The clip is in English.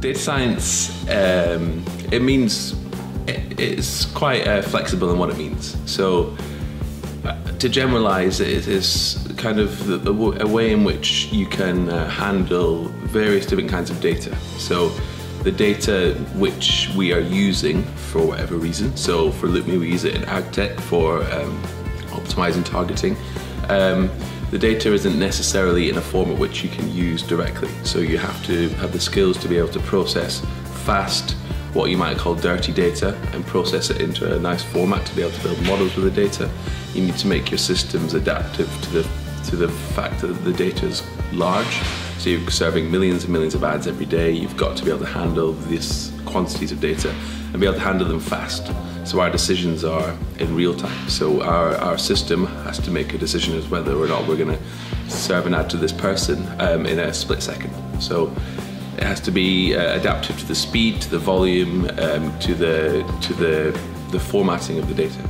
data science, um, it means it's quite uh, flexible in what it means. So, uh, to generalize, it is kind of a way in which you can uh, handle various different kinds of data. So, the data which we are using for whatever reason. So, for LoopMe, we use it in AdTech for um, optimizing targeting. Um, the data isn't necessarily in a format which you can use directly. So you have to have the skills to be able to process fast, what you might call dirty data, and process it into a nice format to be able to build models with the data. You need to make your systems adaptive to the to the fact that the data is large. So you're serving millions and millions of ads every day. You've got to be able to handle this quantities of data and be able to handle them fast. So our decisions are in real time. So our, our system has to make a decision as whether or not we're going to serve an ad to this person um, in a split second. So it has to be uh, adaptive to the speed, to the volume, um, to the to the the formatting of the data.